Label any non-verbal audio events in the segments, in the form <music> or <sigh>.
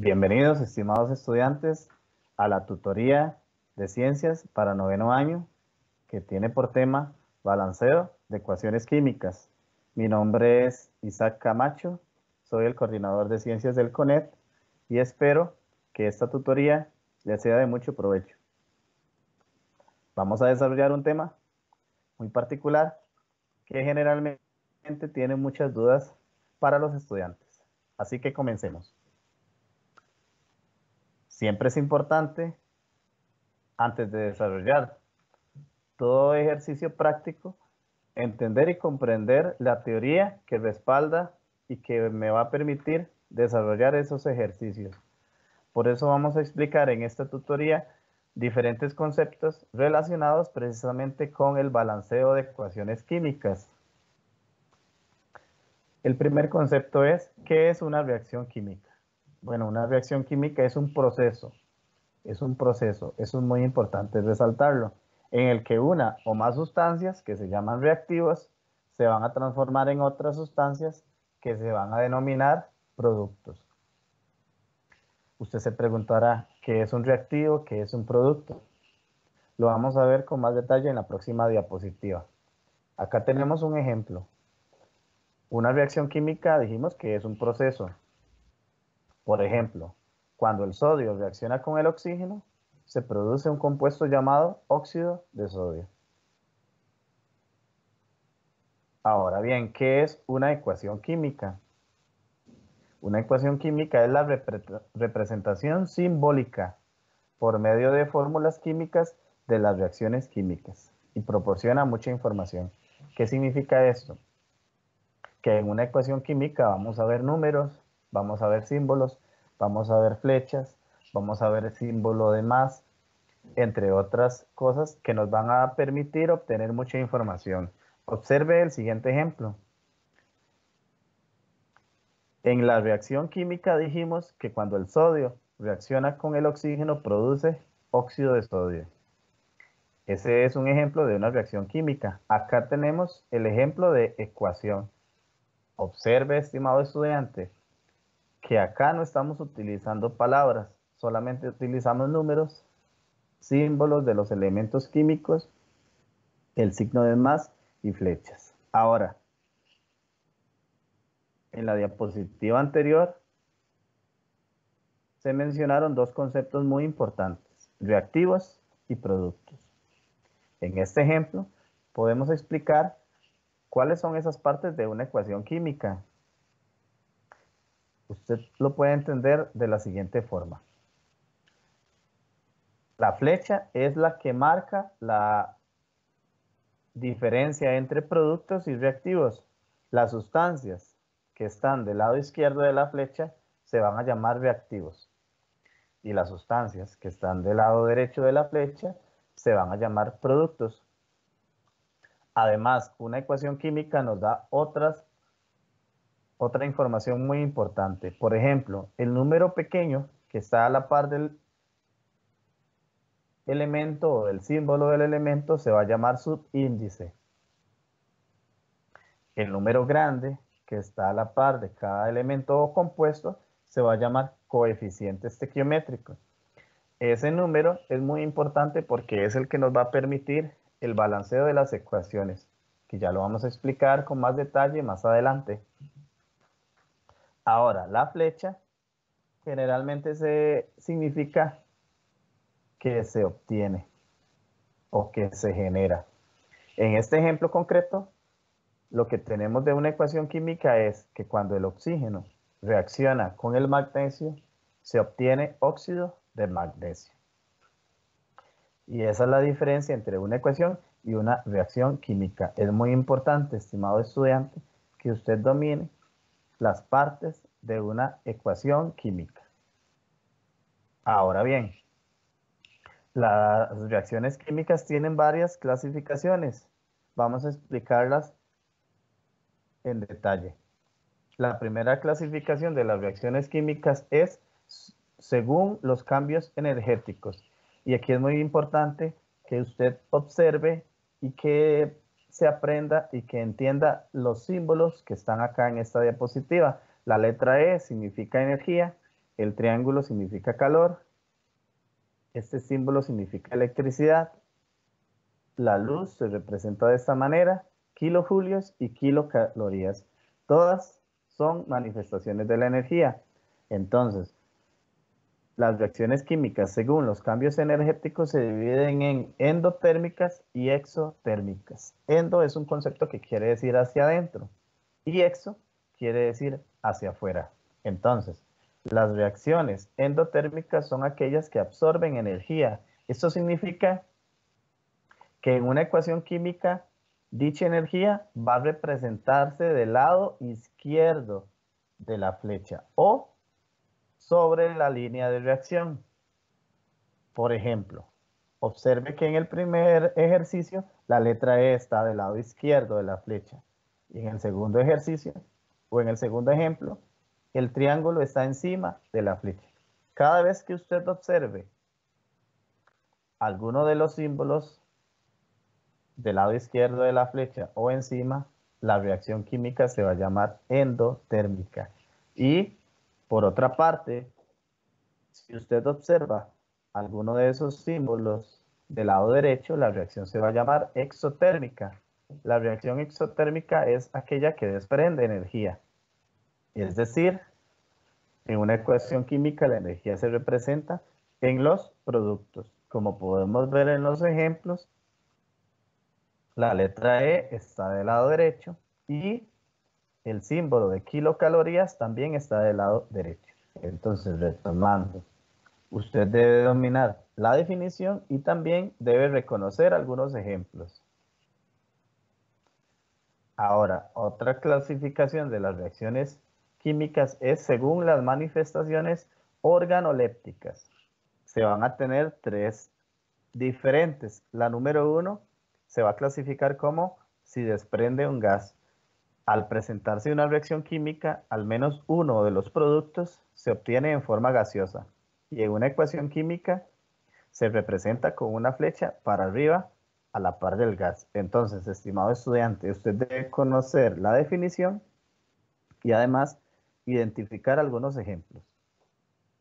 Bienvenidos, estimados estudiantes, a la tutoría de ciencias para noveno año que tiene por tema balanceo de ecuaciones químicas. Mi nombre es Isaac Camacho, soy el coordinador de ciencias del CONET y espero que esta tutoría les sea de mucho provecho. Vamos a desarrollar un tema muy particular que generalmente tiene muchas dudas para los estudiantes. Así que comencemos. Siempre es importante, antes de desarrollar todo ejercicio práctico, entender y comprender la teoría que respalda y que me va a permitir desarrollar esos ejercicios. Por eso vamos a explicar en esta tutoría diferentes conceptos relacionados precisamente con el balanceo de ecuaciones químicas. El primer concepto es, ¿qué es una reacción química? Bueno, una reacción química es un proceso, es un proceso, eso es muy importante resaltarlo, en el que una o más sustancias que se llaman reactivos se van a transformar en otras sustancias que se van a denominar productos. Usted se preguntará, ¿qué es un reactivo? ¿Qué es un producto? Lo vamos a ver con más detalle en la próxima diapositiva. Acá tenemos un ejemplo. Una reacción química dijimos que es un proceso, por ejemplo, cuando el sodio reacciona con el oxígeno, se produce un compuesto llamado óxido de sodio. Ahora bien, ¿qué es una ecuación química? Una ecuación química es la representación simbólica por medio de fórmulas químicas de las reacciones químicas y proporciona mucha información. ¿Qué significa esto? Que en una ecuación química vamos a ver números, vamos a ver símbolos, vamos a ver flechas, vamos a ver símbolo de más, entre otras cosas que nos van a permitir obtener mucha información. Observe el siguiente ejemplo. En la reacción química dijimos que cuando el sodio reacciona con el oxígeno produce óxido de sodio. Ese es un ejemplo de una reacción química. Acá tenemos el ejemplo de ecuación. Observe, estimado estudiante, que acá no estamos utilizando palabras, solamente utilizamos números, símbolos de los elementos químicos, el signo de más y flechas. Ahora, en la diapositiva anterior se mencionaron dos conceptos muy importantes, reactivos y productos. En este ejemplo podemos explicar cuáles son esas partes de una ecuación química usted lo puede entender de la siguiente forma. La flecha es la que marca la diferencia entre productos y reactivos. Las sustancias que están del lado izquierdo de la flecha se van a llamar reactivos. Y las sustancias que están del lado derecho de la flecha se van a llamar productos. Además, una ecuación química nos da otras otra información muy importante. Por ejemplo, el número pequeño que está a la par del elemento o del símbolo del elemento se va a llamar subíndice. El número grande que está a la par de cada elemento o compuesto se va a llamar coeficiente estequiométrico. Ese número es muy importante porque es el que nos va a permitir el balanceo de las ecuaciones, que ya lo vamos a explicar con más detalle más adelante. Ahora, la flecha generalmente se significa que se obtiene o que se genera. En este ejemplo concreto, lo que tenemos de una ecuación química es que cuando el oxígeno reacciona con el magnesio, se obtiene óxido de magnesio. Y esa es la diferencia entre una ecuación y una reacción química. Es muy importante, estimado estudiante, que usted domine las partes de una ecuación química. Ahora bien, las reacciones químicas tienen varias clasificaciones. Vamos a explicarlas en detalle. La primera clasificación de las reacciones químicas es según los cambios energéticos. Y aquí es muy importante que usted observe y que se aprenda y que entienda los símbolos que están acá en esta diapositiva. La letra E significa energía, el triángulo significa calor, este símbolo significa electricidad, la luz se representa de esta manera, kilojulios y kilocalorías. Todas son manifestaciones de la energía. Entonces, las reacciones químicas, según los cambios energéticos, se dividen en endotérmicas y exotérmicas. Endo es un concepto que quiere decir hacia adentro y exo quiere decir hacia afuera. Entonces, las reacciones endotérmicas son aquellas que absorben energía. Esto significa que en una ecuación química, dicha energía va a representarse del lado izquierdo de la flecha o sobre la línea de reacción. Por ejemplo, observe que en el primer ejercicio la letra E está del lado izquierdo de la flecha y en el segundo ejercicio o en el segundo ejemplo el triángulo está encima de la flecha. Cada vez que usted observe alguno de los símbolos del lado izquierdo de la flecha o encima, la reacción química se va a llamar endotérmica. Y por otra parte, si usted observa alguno de esos símbolos del lado derecho, la reacción se va a llamar exotérmica. La reacción exotérmica es aquella que desprende energía. Es decir, en una ecuación química la energía se representa en los productos. Como podemos ver en los ejemplos, la letra E está del lado derecho y el símbolo de kilocalorías también está del lado derecho. Entonces, retomando, usted debe dominar la definición y también debe reconocer algunos ejemplos. Ahora, otra clasificación de las reacciones químicas es según las manifestaciones organolépticas. Se van a tener tres diferentes. La número uno se va a clasificar como si desprende un gas. Al presentarse una reacción química, al menos uno de los productos se obtiene en forma gaseosa y en una ecuación química se representa con una flecha para arriba a la par del gas. Entonces, estimado estudiante, usted debe conocer la definición y además identificar algunos ejemplos.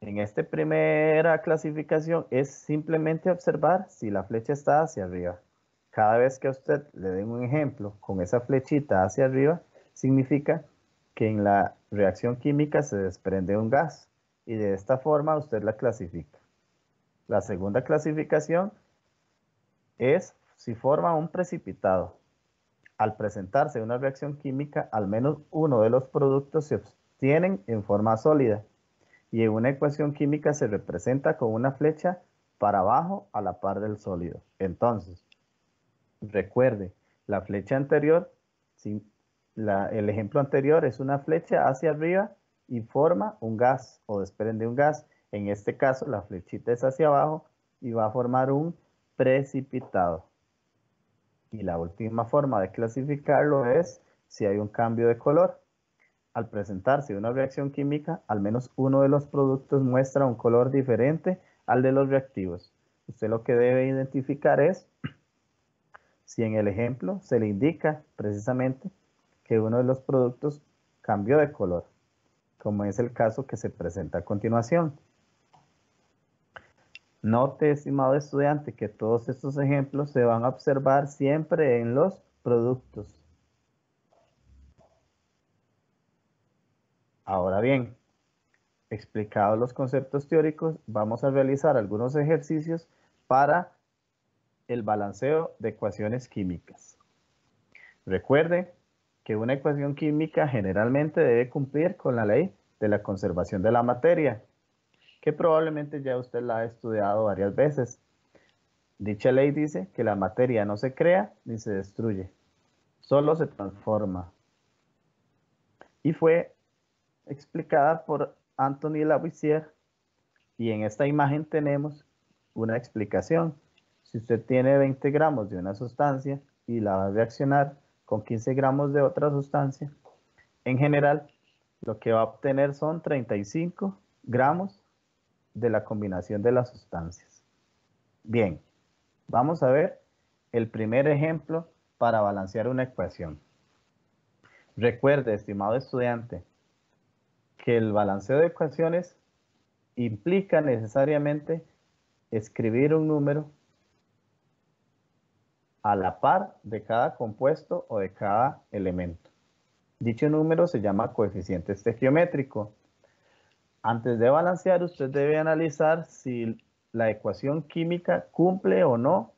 En esta primera clasificación es simplemente observar si la flecha está hacia arriba. Cada vez que a usted le den un ejemplo con esa flechita hacia arriba, significa que en la reacción química se desprende un gas y de esta forma usted la clasifica. La segunda clasificación es si forma un precipitado. Al presentarse una reacción química, al menos uno de los productos se obtienen en forma sólida y en una ecuación química se representa con una flecha para abajo a la par del sólido. Entonces, recuerde, la flecha anterior el ejemplo anterior es una flecha hacia arriba y forma un gas o desprende un gas. En este caso la flechita es hacia abajo y va a formar un precipitado. Y la última forma de clasificarlo es si hay un cambio de color. Al presentarse una reacción química, al menos uno de los productos muestra un color diferente al de los reactivos. Usted lo que debe identificar es si en el ejemplo se le indica precisamente que uno de los productos cambió de color, como es el caso que se presenta a continuación. Note, estimado estudiante, que todos estos ejemplos se van a observar siempre en los productos. Ahora bien, explicados los conceptos teóricos, vamos a realizar algunos ejercicios para el balanceo de ecuaciones químicas. Recuerde que una ecuación química generalmente debe cumplir con la ley de la conservación de la materia, que probablemente ya usted la ha estudiado varias veces. Dicha ley dice que la materia no se crea ni se destruye, solo se transforma. Y fue explicada por Anthony Lavoisier y en esta imagen tenemos una explicación. Si usted tiene 20 gramos de una sustancia y la va a reaccionar con 15 gramos de otra sustancia, en general lo que va a obtener son 35 gramos de la combinación de las sustancias. Bien, vamos a ver el primer ejemplo para balancear una ecuación. Recuerde, estimado estudiante, que el balanceo de ecuaciones implica necesariamente escribir un número a la par de cada compuesto o de cada elemento. Dicho número se llama coeficiente estequiométrico. Antes de balancear, usted debe analizar si la ecuación química cumple o no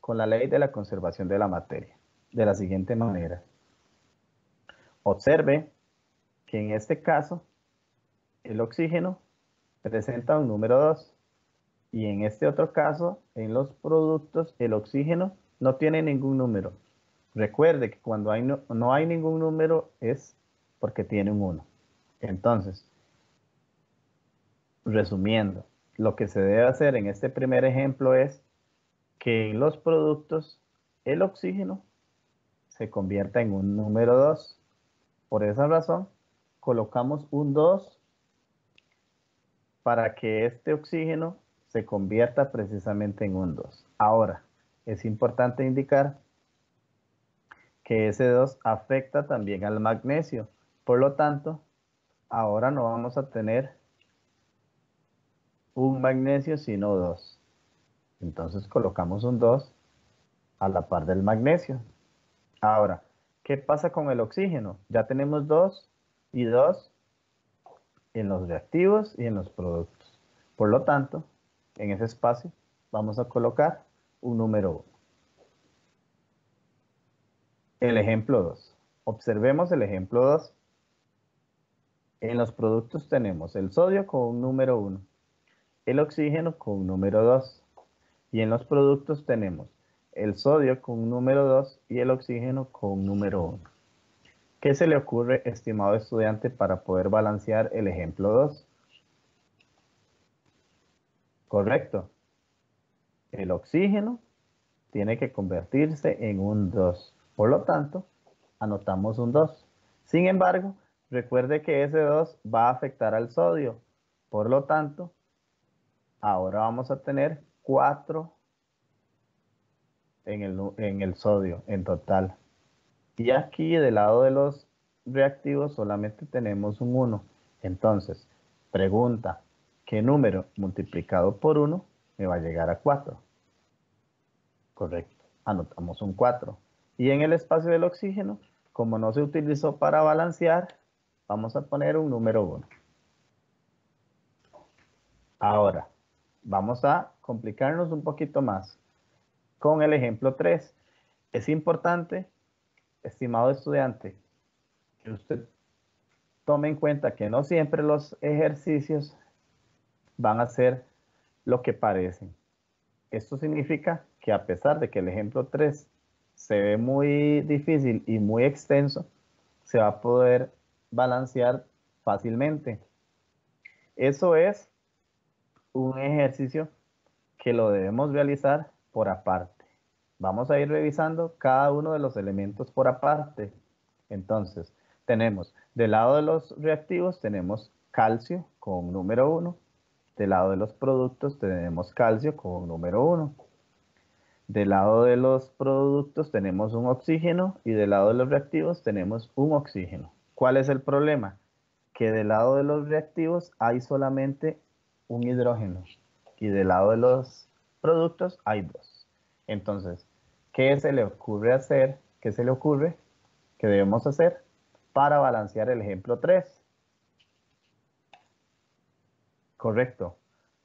con la ley de la conservación de la materia, de la siguiente manera. Observe que en este caso el oxígeno presenta un número 2 y en este otro caso, en los productos, el oxígeno no tiene ningún número. Recuerde que cuando no, no hay ningún número es porque tiene un 1. Entonces, resumiendo, lo que se debe hacer en este primer ejemplo es que en los productos el oxígeno se convierta en un número 2. Por esa razón, colocamos un 2 para que este oxígeno se convierta precisamente en un 2. Ahora, es importante indicar que ese 2 afecta también al magnesio. Por lo tanto, ahora no vamos a tener un magnesio, sino 2. Entonces colocamos un 2 a la par del magnesio. Ahora, ¿qué pasa con el oxígeno? Ya tenemos 2 y 2 en los reactivos y en los productos. Por lo tanto, en ese espacio vamos a colocar un número 1. El ejemplo 2. Observemos el ejemplo 2. En los productos tenemos el sodio con un número 1, el oxígeno con un número 2 y en los productos tenemos el sodio con un número 2 y el oxígeno con un número 1. ¿Qué se le ocurre, estimado estudiante, para poder balancear el ejemplo 2? Correcto. El oxígeno tiene que convertirse en un 2. Por lo tanto, anotamos un 2. Sin embargo, recuerde que ese 2 va a afectar al sodio. Por lo tanto, ahora vamos a tener 4 en el, en el sodio en total. Y aquí del lado de los reactivos solamente tenemos un 1. Entonces, pregunta, ¿qué número multiplicado por 1 me va a llegar a 4? Correcto, anotamos un 4. Y en el espacio del oxígeno, como no se utilizó para balancear, vamos a poner un número 1. Ahora, vamos a complicarnos un poquito más con el ejemplo 3. Es importante estimado estudiante, que usted tome en cuenta que no siempre los ejercicios van a ser lo que parecen. Esto significa que a pesar de que el ejemplo 3 se ve muy difícil y muy extenso, se va a poder balancear fácilmente. Eso es un ejercicio que lo debemos realizar por aparte. Vamos a ir revisando cada uno de los elementos por aparte. Entonces, tenemos del lado de los reactivos tenemos calcio con número 1. Del lado de los productos tenemos calcio con número 1. Del lado de los productos tenemos un oxígeno y del lado de los reactivos tenemos un oxígeno. ¿Cuál es el problema? Que del lado de los reactivos hay solamente un hidrógeno y del lado de los productos hay dos. Entonces, ¿qué se le ocurre hacer? ¿Qué se le ocurre que debemos hacer para balancear el ejemplo 3? Correcto.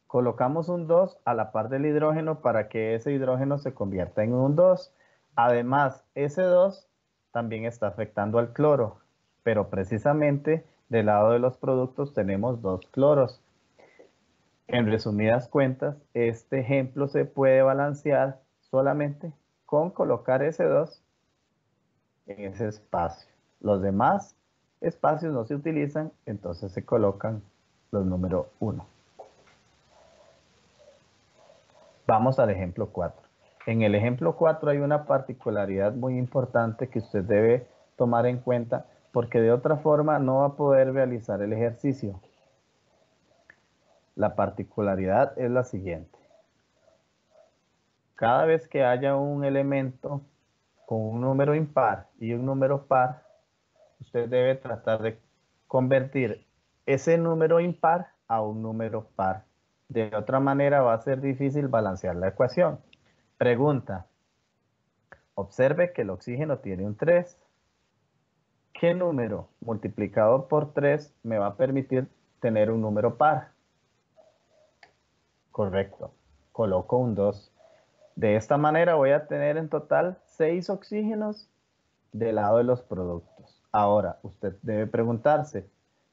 Colocamos un 2 a la par del hidrógeno para que ese hidrógeno se convierta en un 2. Además, ese 2 también está afectando al cloro, pero precisamente del lado de los productos tenemos dos cloros. En resumidas cuentas, este ejemplo se puede balancear solamente con colocar ese 2 en ese espacio. Los demás espacios no se utilizan, entonces se colocan los números 1. Vamos al ejemplo 4. En el ejemplo 4 hay una particularidad muy importante que usted debe tomar en cuenta porque de otra forma no va a poder realizar el ejercicio. La particularidad es la siguiente cada vez que haya un elemento con un número impar y un número par, usted debe tratar de convertir ese número impar a un número par. De otra manera va a ser difícil balancear la ecuación. Pregunta. Observe que el oxígeno tiene un 3. ¿Qué número multiplicado por 3 me va a permitir tener un número par? Correcto. Coloco un 2. De esta manera voy a tener en total 6 oxígenos del lado de los productos. Ahora, usted debe preguntarse,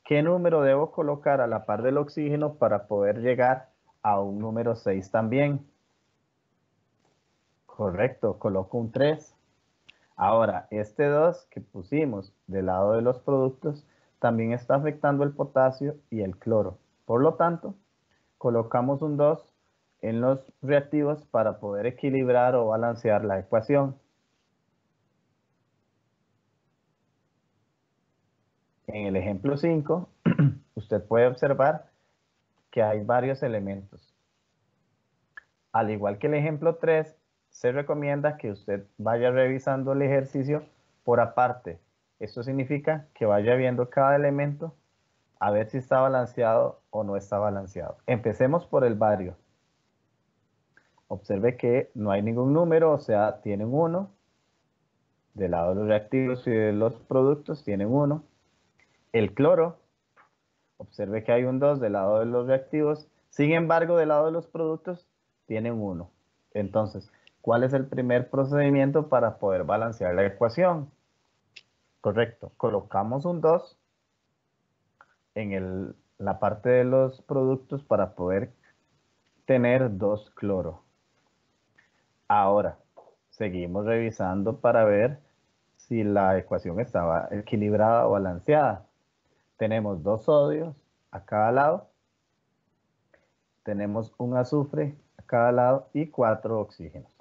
¿qué número debo colocar a la par del oxígeno para poder llegar a un número 6 también? Correcto, coloco un 3. Ahora, este 2 que pusimos del lado de los productos también está afectando el potasio y el cloro. Por lo tanto, colocamos un 2 en los reactivos para poder equilibrar o balancear la ecuación. En el ejemplo 5, <clears throat> usted puede observar que hay varios elementos. Al igual que el ejemplo 3, se recomienda que usted vaya revisando el ejercicio por aparte. Esto significa que vaya viendo cada elemento a ver si está balanceado o no está balanceado. Empecemos por el barrio. Observe que no hay ningún número, o sea, tienen uno. Del lado de los reactivos y de los productos tienen uno. El cloro, observe que hay un 2 del lado de los reactivos. Sin embargo, del lado de los productos tienen uno. Entonces, ¿cuál es el primer procedimiento para poder balancear la ecuación? Correcto. Colocamos un 2 en la parte de los productos para poder tener dos cloro. Ahora, seguimos revisando para ver si la ecuación estaba equilibrada o balanceada. Tenemos dos sodios a cada lado. Tenemos un azufre a cada lado y cuatro oxígenos.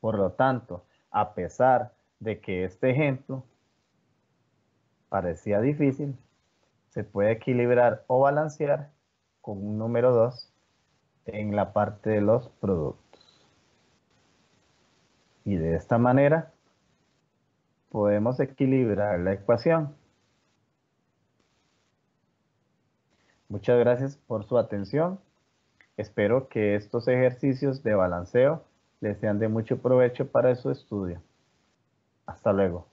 Por lo tanto, a pesar de que este ejemplo parecía difícil, se puede equilibrar o balancear con un número 2 en la parte de los productos. Y de esta manera podemos equilibrar la ecuación. Muchas gracias por su atención. Espero que estos ejercicios de balanceo les sean de mucho provecho para su estudio. Hasta luego.